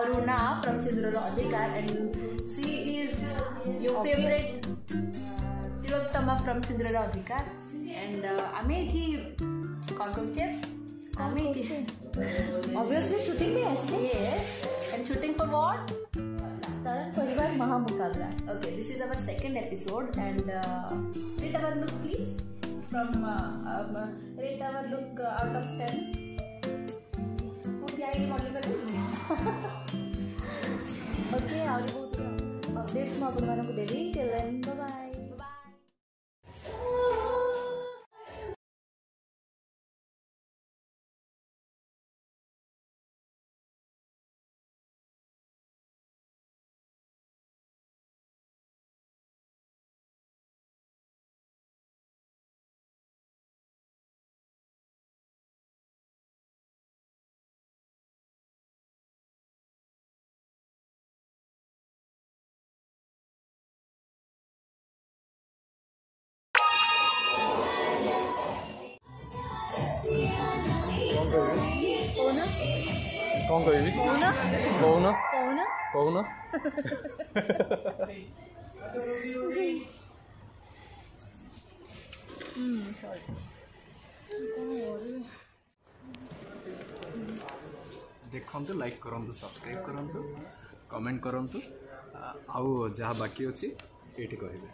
Aruna from Chindra Odhikar and she is your Obvious. favorite Tilottama from Chindra Odhikar and uh, Amit he contour chef. Amit obviously shooting में है Yes and shooting for what? Taran Parivar Mahamukavla. Okay, this is our second episode and uh, rate our look please. From uh, um, rate our look uh, out of ten. audible to Updates maupun barang Till then, bye-bye. Con tùy biết Cô nó Cô nó Cô nó Cô nó Ừ, trời ଦେଖନ୍ତୁ like କରନ୍ତୁ subscribe କରନ୍ତୁ comment କରନ୍ତୁ ଆଉ ଯାହା ବାକି ଅଛି ଏଇଠି କହିବେ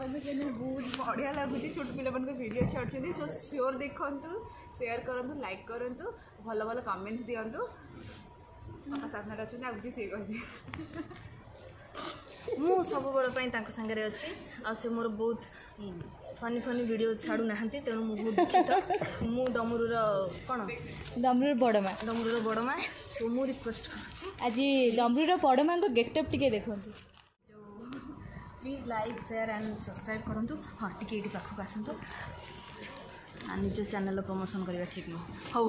ପାଖକୁ ବହୁତ ବଢ଼ିଆ ଲାଗୁଛି ଛୋଟ ପିଲାମାନଙ୍କ ଭିଡ଼ିଓ ଛାଡ଼ୁଛନ୍ତି ସୋ ସିଓର୍ ଦେଖନ୍ତୁ ସେୟାର କରନ୍ତୁ ଲାଇକ୍ କରନ୍ତୁ ଭଲ ଭଲ କମେଣ୍ଟସ୍ ଦିଅନ୍ତୁ ବାପା ସାମ୍ନାରେ ଅଛନ୍ତି ଆଉ କିଛି ସିଏ କହିବେ ମୁଁ ସବୁବେଳ ପାଇଁ ତାଙ୍କ ସାଙ୍ଗରେ ଅଛି ଆଉ ସେ ମୋର ବହୁତ ଫନି ଫନି ଭିଡ଼ିଓ ଛାଡ଼ୁନାହାନ୍ତି ତେଣୁ ମୁଁ ବହୁତ ଦୁଃଖିତ ମୁଁ ଦମରୁର କ'ଣ ଦମରୁର ବଡ଼ମା ଦମରୁର ବଡ଼ମା ସୋ ମୁଁ ରିକ୍ୱେଷ୍ଟ କରୁଛି ଆଜି ଦମରୁର ବଡ଼ମାଙ୍କ ଗେଟଅପ୍ ଟିକେ ଦେଖନ୍ତୁ please like share and subscribe କରନ୍ତୁ ହଁ ଟିକେ ଏଇଠି ପାଖକୁ ଆସନ୍ତୁ ନିଜ ଚ୍ୟାନେଲ୍ର ପ୍ରମୋସନ୍ କରିବା ଠିକ୍ ନୁହଁ ହଉ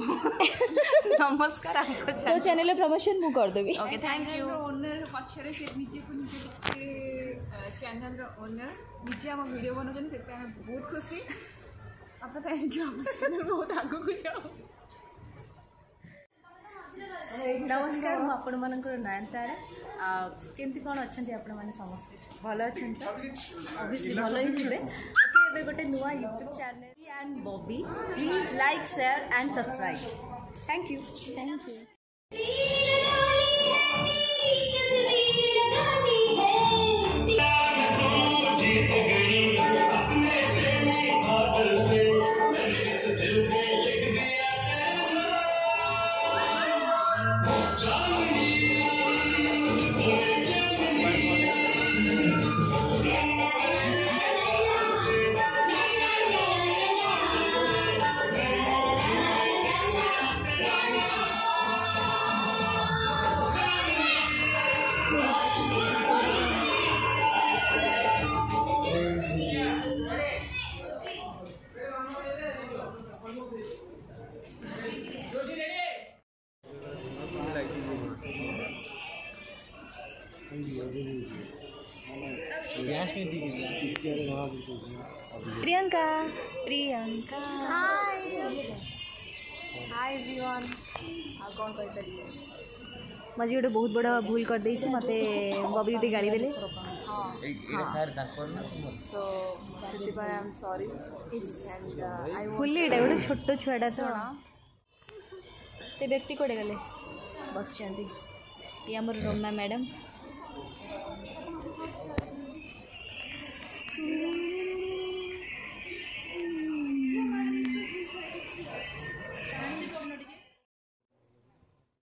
ନମସ୍କାର ତୋ ଚ୍ୟାନେଲ୍ର ପ୍ରମୋସନ୍ ମୁଁ କରିଦେବି ଓକେ ଥ୍ୟାଙ୍କ ୟୁ ଓନର୍ ପଛରେ ସେ ନିଜକୁ ନିଜ ଟିକେ ଚ୍ୟାନେଲ୍ର ଓନର୍ ନିଜେ ଆମ ଭିଡ଼ିଓ ବନାଉଛନ୍ତି ସେଥିପାଇଁ ଆମେ ବହୁତ ଖୁସି ଆପଣ ଥ୍ୟାଙ୍କ ୟୁ ଆମ ଚ୍ୟାନେଲ୍ ବହୁତ ଆଗକୁ ଯାଉ नमस्कार मुझे नयन तारा कमी कौन अच्छा मैंने समस्त भल अच्छा अभीयसली भल ही थे ओके गोटे नुआ यूट्यूब चेल and Bobby please like share and subscribe thank you thank you Priyanka Priyanka hi hi everyone आप कौन कर सकते हैं ମୁଁ ଆଜି ଗୋଟେ ବହୁତ ବଡ଼ ଭୁଲ କରିଦେଇଛି ମୋତେ ବବି ଦିଦି ଗାଳି ଦେଲେ ସେଥିପାଇଁ ଆଇ ଏମ୍ ସରି ଫୁଲି ଏଇଟା ଗୋଟେ ଛୋଟ ଛୁଆଟା ତ ସେ ବ୍ୟକ୍ତି କୁଆଡ଼େ ଗଲେ ବସିଛନ୍ତି ଇଏ ଆମର ରୋମା ମ୍ୟାଡ଼ାମ୍